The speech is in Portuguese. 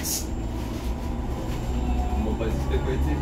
Meu pai disse que foi dizer